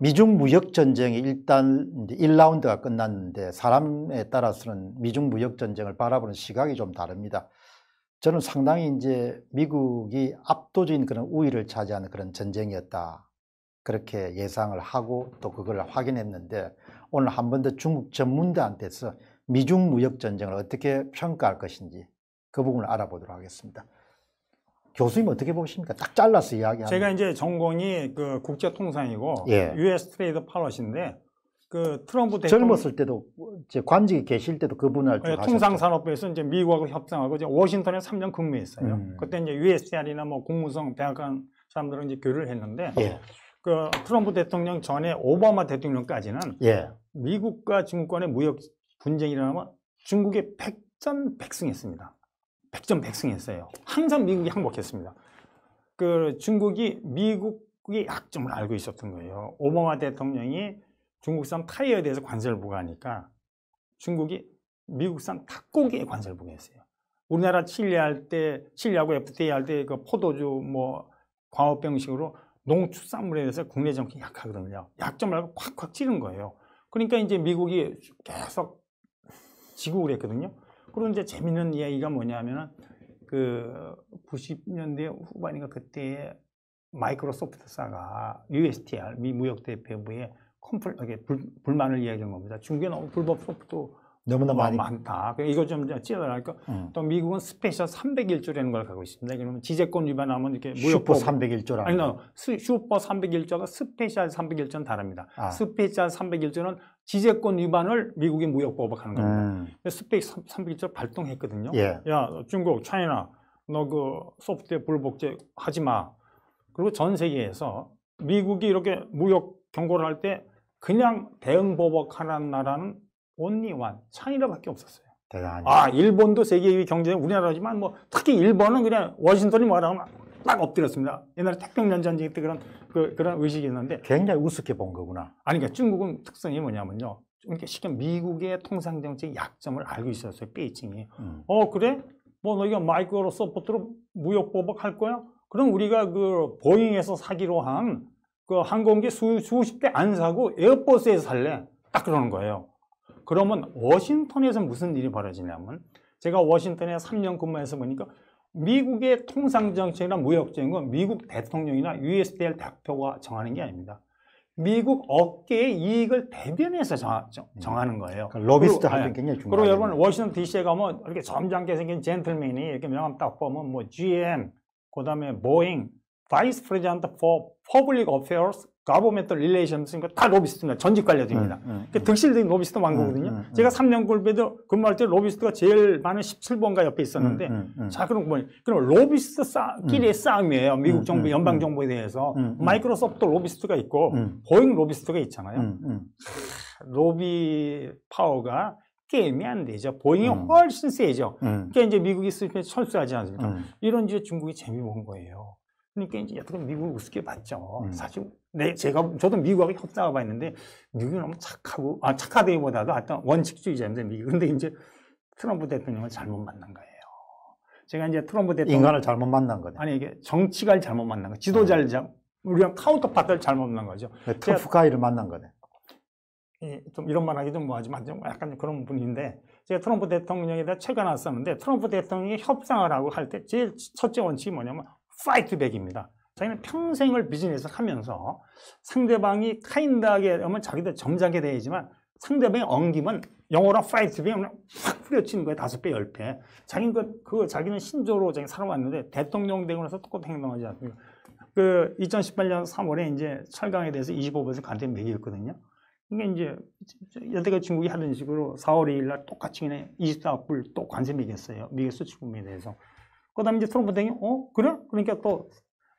미중 무역 전쟁이 일단 이제 1라운드가 끝났는데 사람에 따라서는 미중 무역 전쟁을 바라보는 시각이 좀 다릅니다. 저는 상당히 이제 미국이 압도적인 그런 우위를 차지하는 그런 전쟁이었다. 그렇게 예상을 하고 또 그걸 확인했는데 오늘 한 번 더 중국 전문가한테서 미중 무역 전쟁을 어떻게 평가할 것인지 그 부분을 알아보도록 하겠습니다. 교수님 어떻게 보십니까? 딱 잘라서 이야기하면. 제가 이제 전공이 그 국제 통상이고 예. US 트레이드 팔럿인데 그 트럼프 대통령 젊었을 때도 제 관직에 계실 때도 그쭉 예. 통상산업부에서 이제 미국하고 협상하고 이제 워싱턴에 3년 근무했어요. 음. 그때 이제 USDR이나 뭐 공무성 대학간 사람들은 이제 교류를 했는데 예, 그 트럼프 대통령 전에 오바마 대통령까지는 예, 미국과 중국 간의 무역 분쟁이 일어나면 중국이 백전백승했습니다. 백전백승했어요. 항상 미국이 항복했습니다. 그 중국이 미국의 약점을 알고 있었던 거예요. 오바마 대통령이 중국산 타이어에 대해서 관세를 부과하니까 중국이 미국산 닭고기에 관세를 부과했어요. 우리나라 칠리 할 때, 칠리하고 FTA 할 때 그 포도주 뭐 광업병식으로 농축산물에 대해서 국내 정책이 약하거든요. 약점을 알고 콱콱 찌른 거예요. 그러니까 이제 미국이 계속 지고 그랬거든요. 그리고 이제 재밌는 이야기가 뭐냐면은 그 90년대 후반인가 그때 마이크로소프트사가 USTR 미 무역 대표부에 complain 이게 불, 불만을 이야기한 겁니다. 중국에 너무 불법 소프트 너무나 많이. 많다. 그러니까 이거 좀 찌어달라니까 음. 또 미국은 special 301조라는 걸 갖고 있습니다. 그러면 지재권 위반하면 이렇게 슈퍼 무역법 301조라. 아니, 나 슈퍼 301조가 special 301조는 다릅니다. 아. special 301조는 지재권 위반을 미국이 무역 보복을 하는 겁니다. 음, Special 301조 발동했거든요. 예, 야, 중국, China, 너 그 소프트웨어 불법 복제 하지 마. 그리고 전 세계에서 미국이 이렇게 무역 경고를 할 때 그냥 대응 보복하는 나라는 only one China밖에 없었어요. 대단하네. 아, 일본도 세계 2위 경제 우리나라지만 뭐 특히 일본은 그냥 워싱턴이 뭐라고 하면 딱 엎드렸습니다. 옛날에 태평양 전쟁 때 그런 그, 그런 의식이 있는데 굉장히 우습게 본 거구나. 아니 그러니까 중국은 특성이 뭐냐면요. 이렇게 쉽게 미국의 통상 정책 약점을 알고 있었어요. 베이징이. 음. 어 그래? 뭐 너희가 마이크로소프트로 무역 보복할 거야? 그럼 우리가 그 보잉에서 사기로 한 그 항공기 수, 수십 대 안 사고 에어버스에서 살래? 딱 그러는 거예요. 그러면 워싱턴에서 무슨 일이 벌어지냐면 제가 워싱턴에 3년 근무해서 보니까 미국의 통상 정책이나 무역 정책은 미국 대통령이나 USTR 대표가 정하는 게 아닙니다. 미국 업계의 이익을 대변해서 정하, 는 거예요. 그러니까 로비스트 그리고, 할때 네. 굉장히 그리고 중요해요. 여러분 워싱턴 DC에 가면 이렇게 점잖게 생긴 젠틀맨이 이렇게 명함 딱 보면 뭐 GM, 그 다음에 보잉, Vice Relations 이거 다 로비스트입니다. 전직 관료들입니다. 음, 음, 그 득실된 로비스트 왕국거든요. 음, 음, 음. 제가 3년 굴배도 근무할 때 로비스트가 제일 많은 17번가 옆에 있었는데 음, 음, 음. 자 그럼 뭐 그럼 로비스트끼리의 싸움이에요. 미국 음, 정부 음, 연방 음. 정부에 대해서 음, 음. 마이크로소프트 로비스트가 있고 음. 보잉 로비스트가 있잖아요. 음, 음. 로비 파워가 게임이 안 되죠. 보잉이 음. 훨씬 세죠. 음, 그러니까 이제 미국이 스페인 철수하지 않습니까? 음. 이런 이제 중국이 재미 본 거예요. 그러니까 이제 여태껏 미국을 우습게 봤죠. 음. 사실 네 제가 저도 미국하고 협상해 봤는데 미국이 너무 착하고 아 착하다기보다도 하여튼 원칙주의자인데 미국 근데 이제 트럼프 대통령을 잘못 만난 거예요. 제가 이제 트럼프 대통령 인간을 잘못 만난 거네. 아니 이게 정치가를 잘못 만난 거, 지도자를 잘 우리랑 counterpart를 잘못 만난 거죠. tough guy를 만난 거네. 이, 좀 이런 말 하기 좀 뭐하지만 좀 약간 그런 분인데 제가 트럼프 대통령에 대해 책을 하나 썼는데 트럼프 대통령이 협상을 하고 할 때 제일 첫째 원칙이 뭐냐면 fight back입니다. 자기는 평생을 비즈니스 하면서 상대방이 kind하게 하면 자기도 점잖게 대하지만 상대방이 엉기면 영어로 fight back이면 확 후려치는 거예요. 다섯 배, 열 배. 자기는 그, 그 자기는 신조로 자기 살아왔는데 대통령 되고 나서 똑같은 행동하지 않습니까? 그 2018년 3월에 이제 철강에 대해서 25% 관세 매겼거든요. 이게 이제 여태까지 중국이 하던 식으로 4월 2일 날 똑같이 그냥 24불 또 관세 매겼어요. 미국 수출품에 대해서. 그 다음에 이제 트럼프 대통령이, 어? 그래? 그러니까 또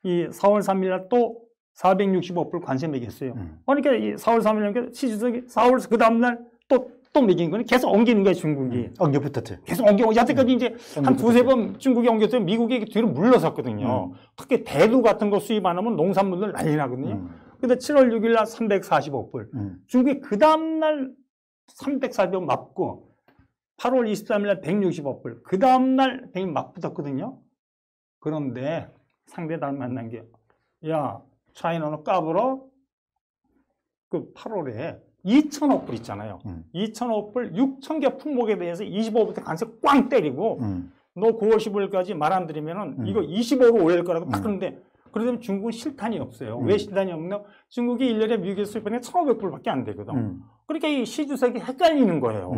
이 4월 3일 날또 465불 관세 매겼어요. 음. 그러니까 이 4월 3일 날 시주석이 4월 그 다음날 또, 또 매긴 거는 계속 옮기는 거예요, 중국이. 엉겨 붙었지. 계속 옮겨. 여태까지 이제 한 두세. 번 중국이 옮겼어요. 미국이 뒤로 물러섰거든요. 특히 대두 같은 거 수입 안 하면 농산물들 난리 나거든요. 음, 근데 7월 6일 날 345불. 음. 중국이 그 다음날 340억 맞고 8월 23일 날 165불. 그 다음날 100이 막 붙었거든요. 그런데 상대 잘 만난 게, 야, China 너 까불어? 그 8월에 2천억 불 있잖아요. 음. 2천억 불 6천 개 품목에 대해서 25부터 관세 꽝 때리고 음. 너 9월 15일까지 말 안 들으면은 음. 이거 25로 올릴 거라고 딱 음. 그러는데 그러면 중국은 실탄이 없어요. 음. 왜 실탄이 없나? 중국이 1년에 미국에 수입하는 게 1,500불밖에 안 되거든. 음. 그러니까 이 시주석이 헷갈리는 거예요.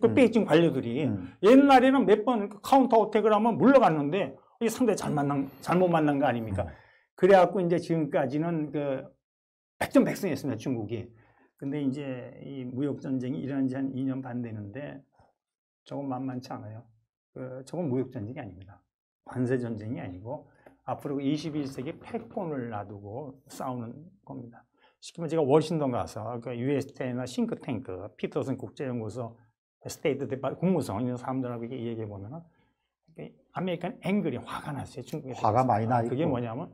그 음. 베이징 관료들이. 음. 옛날에는 몇 번 counter attack을 하면 물러갔는데 이게 상대 잘 만난, 잘못 만난 거 아닙니까? 음. 그래갖고 이제 지금까지는 그 백전백승했습니다, 중국이. 근데 이제 이 무역 전쟁이 일어난 지 한 2년 반 되는데 조금 만만치 않아요. 그, 저건 무역 전쟁이 아닙니다. 관세 전쟁이 아니고 앞으로 21세기 패권을 놔두고 싸우는 겁니다. 쉽게 말해 제가 워싱턴 가서 그 USTR나 싱크탱크, 피터슨 국제연구소, State Depar 국무성 이런 사람들하고 얘기해 보면은 American angry 화가 났어요. 중국에 화가. 많이 나 그게 있고. 뭐냐면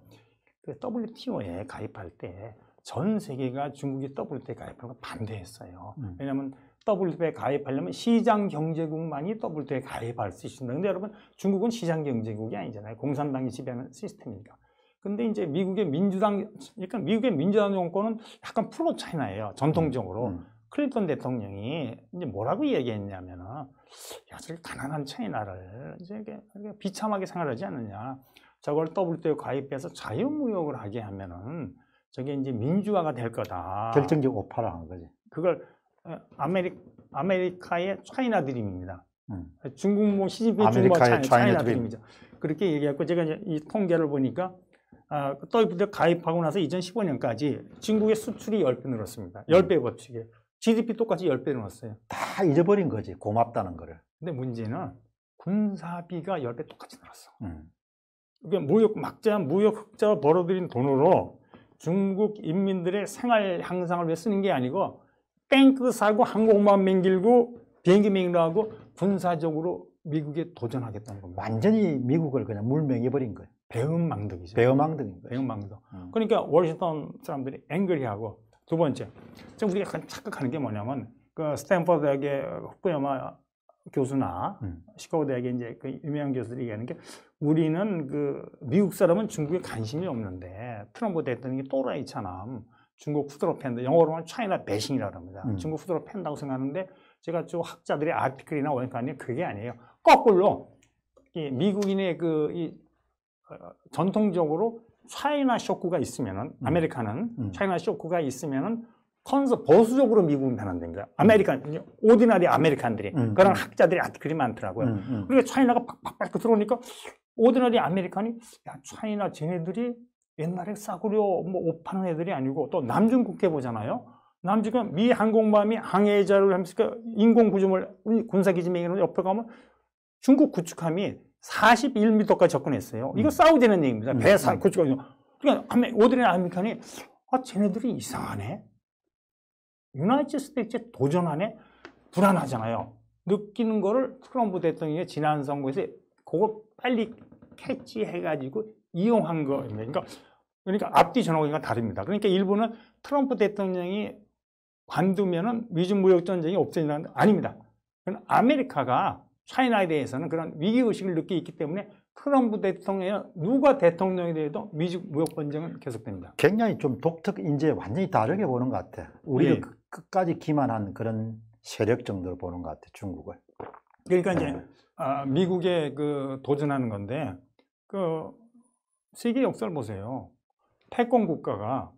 그 WTO에 가입할 때 전 세계가 중국이 WTO에 가입하는 걸 반대했어요. 음. 왜냐하면 WTO에 가입하려면 시장 경제국만이 WTO에 가입할 수 있습니다. 근데 여러분 중국은 시장 경제국이 아니잖아요. 공산당이 지배하는 시스템이니까. 근데 이제 미국의 민주당, 그러니까 미국의 민주당 정권은 약간 pro China예요. 전통적으로. 음. 클린턴 대통령이 이제 뭐라고 얘기했냐면은 야, 저기 가난한 China를 이제 이렇게 비참하게 생활하지 않느냐. 저걸 WTO 가입해서 자유무역을 하게 하면은 저게 이제 민주화가 될 거다. 결정적 오판을 한 거지. 그걸 어, Ameri, America의 China Dream입니다. 음. 중국 뭐 시진핑 중국 China, China China Dream. Dream이죠. 그렇게 얘기했고 제가 이제 이 통계를 보니까 아, WTO 가입하고 나서 2015년까지 중국의 수출이 10배 늘었습니다. 음. 10배 법칙에 GDP 똑같이 10배 늘었어요. 다 잊어버린 거지. 고맙다는 거를. 근데 문제는 군사비가 10배 똑같이 늘었어. 음. 이게 무역 막자 무역 흑자가 벌어들인 돈으로 중국 인민들의 생활 향상을 위해 쓰는 게 아니고 탱크 사고 항공모함 맹길고 비행기 맹라하고 군사적으로 미국에 도전하겠다는 겁니다. 완전히 미국을 그냥 물맹해버린 거예요. 배은망덕이죠. 거예요. 배은망덕. 음. 그러니까 워싱턴 사람들이 앵그리하고 두 번째, 지금 우리가 약간 착각하는 게 뭐냐면 그 스탠퍼드 대학의 후쿠야마 교수나 음. 시카고 대학의 이제 그 유명한 교수들이 얘기하는 게 우리는 그 미국 사람은 중국에 관심이 없는데 트럼프 대통령이 또라이처럼 중국 후드로 팬다. 영어로 하면 차이나 배신이라고 합니다. 음. 중국 후드로 팬다고 생각하는데 제가 저 학자들의 아티클이나 원가니 그게 아니에요. 거꾸로 이 미국인의 그 이, 어, 전통적으로 China shock가 있으면은 음. America는 음. China shock가 있으면은 conser 보수적으로 미국은 변한다는 거야. American ordinary American들이 음. 그런 학자들이 article이 많더라고요. 음, 음. 그러니까 China가 팍팍팍 들어오니까 ordinary American이 야 China 쟤네들이 옛날에 싸구려 뭐 옷 파는 애들이 아니고 또 남중국해 보잖아요. 남중은 미 항공모함이 항해 자유를 하면서 그 인공 구조물 군사 기지 맹이로 옆에 가면 중국 구축함이 41m까지 접근했어요. 이거 음. 싸우자는 얘기입니다. 음, 배 사, 음. 구축함이. 그러니까 ordinary American이 아 쟤네들이 이상하네. United States에 도전하네. 불안하잖아요. 느끼는 거를 트럼프 대통령이 지난 선거에서 그거 빨리 캐치해가지고 이용한 거입니다. 그러니까, 그러니까 앞뒤 전후가 다릅니다. 그러니까 일부는 트럼프 대통령이 관두면은 미중 무역 전쟁이 없어진다는 아닙니다. 그건 아메리카가 차이나에 대해서는 그런 위기 의식을 느끼고 있기 때문에 트럼프 대통령이 누가 대통령이 돼도 미중 무역 전쟁은 계속됩니다. 굉장히 좀 독특, 이제 완전히 다르게 보는 것 같아. 우리를 예. 끝- 끝까지 기만한 그런 세력 정도로 보는 것 같아, 중국을. 그러니까 이제 네. 아, 미국에 그 도전하는 건데 그 세계 역사를 보세요. 패권 국가가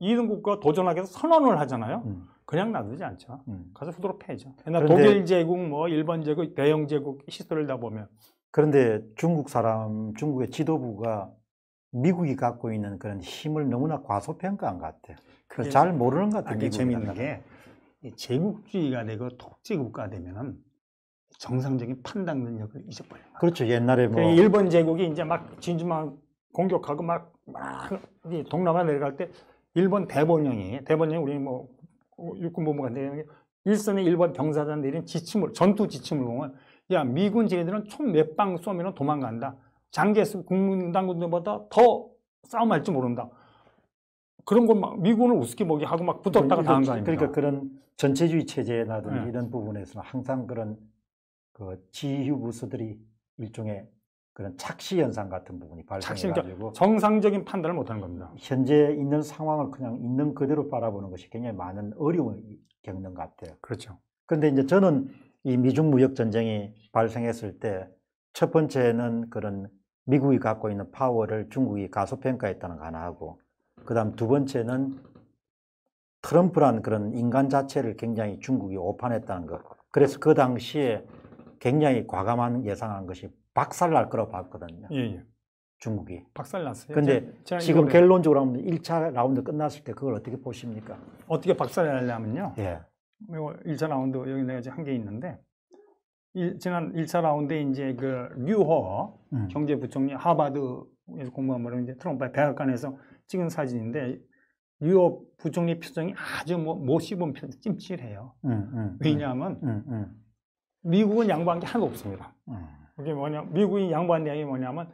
2등 국가 도전하기 위해서 선언을 하잖아요. 음, 그냥 놔두지 않죠. 음. 가서 후드려 패죠. 옛날 그런데- 독일 제국, 뭐 일본 제국, 대영 제국 history를 다 보면 그런데 중국 사람, 중국의 지도부가 미국이 갖고 있는 그런 힘을 너무나 과소평가한 것 같아. 그게 잘 모르는 것 같아, 이게 재밌는 게이 제국주의가 되고 독재국가 되면은 정상적인 판단 능력을 잊어버려요. 그렇죠. 옛날에 뭐, 그 일본 제국이 이제 막 진주만 공격하고 막, 막이 동남아 내려갈 때 일본 대본령이 대본령이 우리 뭐 육군본부가 내는 일선의 일본 병사단 내린 지침을 전투 지침을 보면 야 미군 쟤네들은 총 몇 방 쏘면 도망간다. 장개수 국민당군들보다 더 싸움할 줄 모른다. 그런 걸막 미군을 우습게 보게 하고 막 붙었다가 당한 거 아닙니까? 그러니까 그런 전체주의 체제라든지 네. 이런 부분에서는 항상 그런 그 지휘 부서들이 일종의 그런 착시 현상 같은 부분이 발생해가지고 정상적인 판단을 못하는 겁니다. 현재 있는 상황을 그냥 있는 그대로 바라보는 것이 굉장히 많은 어려움을 겪는 것 같아요. 그렇죠. 근데 이제 저는 이 미중 무역 전쟁이 발생했을 때 첫 번째는 그런 미국이 갖고 있는 파워를 중국이 가소평가했다는 거 하나 하고 그다음 두 번째는 트럼프란 그런 인간 자체를 굉장히 중국이 오판했다는 것. 그래서 그 당시에 굉장히 과감한 예상한 것이 박살날 거라고 봤거든요. 예, 예. 중국이. 박살 났어요. 근데 제가- 지금 이거를 결론적으로 하면 1차 라운드 끝났을 때 그걸 어떻게 보십니까? 어떻게 박살 나냐면요. 예. 이거 1차 라운드 여기 내가 지금 한 게 있는데 일- 지난 1차 라운드에 이제 그 류허 음. 경제부총리 하버드에서 공부한 거로 이제 트럼프의 백악관에서 찍은 사진인데 류허 부총리 표정이 아주 뭐 못 씹은 표정 찜찔해요. 음, 음, 왜냐하면 음, 음, 미국은 양보한 게 하나도 없습니다. 음. 그게 뭐냐 미국이 양보한 내용이 뭐냐면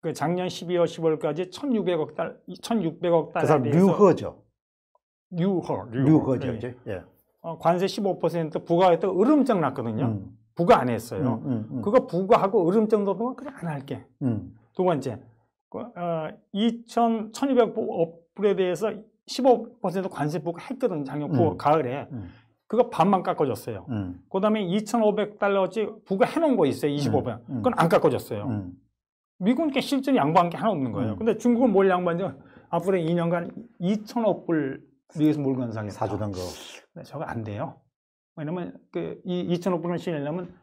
그 작년 12월 10월까지 1,600억 달 1,600억 그 사람 대해서 류허죠. 류허 류허죠. 예. 이제. 예. 어, 관세 15% 부과했다 으름장 났거든요. 음, 부과 안 했어요. 음, 음, 음. 그거 부과하고 으름 정도도 그냥 안 할게. 음, 두 번째, 그, 어, 2천, 1200불에 대해서 15% 관세 부과했거든요. 작년 9월, 음. 가을에. 음, 그거 반만 깎아줬어요. 음, 그 다음에 2,500달러치 부과해놓은 거 있어요. 25배. 음. 그건 안 깎아줬어요. 음. 미국은 게 실제로 양보한 게 하나 없는 거예요. 음. 근데 중국은 뭘 양보한지 앞으로 2년간 2천억 불 미국에서 물건 사겠다. 사주던 거. 네, 저거 안 돼요. 왜냐면 그이 2천억 불을 실으려면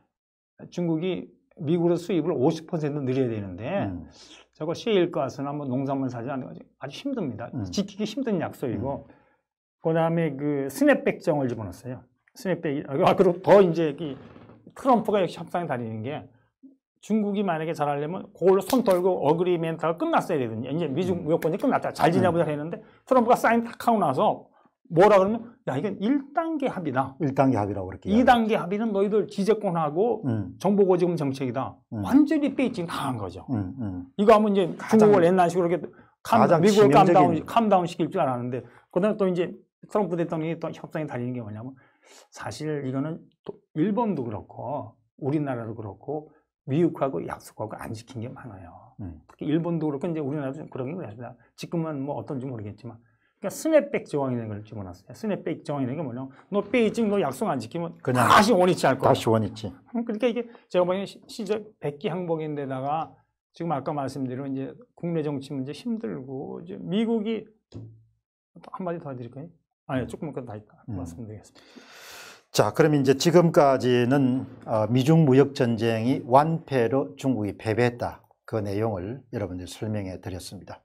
중국이 미국으로 수입을 50% 늘려야 되는데 음, 저거 셰일 가스나 뭐 농산물 사지 않는 거지 아주 힘듭니다. 음. 지키기 힘든 약속이고 그 다음에 그 스냅백 정을 집어넣었어요. 스냅백 아 그리고 더 이제 이 트럼프가 역시 협상의 달인인 게 중국이 만약에 잘하려면 그걸로 손 털고 agreement가 끝났어야 되거든요. 이제 미중 무역전이 끝났다. 잘 지내보자 했는데 트럼프가 사인 탁 하고 나서 뭐라 그러면 야 이건 1단계 합의다. 1단계 합의라고 그렇게. 2단계 합의는 너희들 지재권하고 음, 정보고지금 정책이다. 음. 완전히 베이징 당한 거죠. 음, 음. 이거 하면 이제 중국을 옛날식으로 이렇게 캄, 미국을 캄다운, 캄다운 시킬 줄 알았는데 그다음에 또 이제 트럼프 대통령이 또 협상에 달리는 게 뭐냐면 사실 이거는 또 일본도 그렇고 우리나라도 그렇고 미국하고 약속하고 안 지킨 게 많아요. 음. 특히 일본도 그렇고 이제 우리나라도 좀 그런 게 그렇습니다. 지금은 뭐 어떤지 모르겠지만 그러니까 스냅백 조항이라는 걸 집어넣었어요. 스냅백 조항이라는 게 뭐냐면 너 베이징 너 약속 안 지키면 그냥 다시 원위치 할 거야. 다시 원위치. 음, 그러니까 이게 제가 보기엔 사- 사실 백기 항복인데다가 지금 아까 말씀드린 이제 국내 정치 문제 힘들고 이제 미국이 또 한마디 더 해드릴까요? 아니 조금만 더 있다 음. 말씀드리겠습니다. 자, 그럼 이제 지금까지는 어, 미중 무역 전쟁이 완패로 중국이 패배했다. 그 내용을 여러분들 설명해 드렸습니다.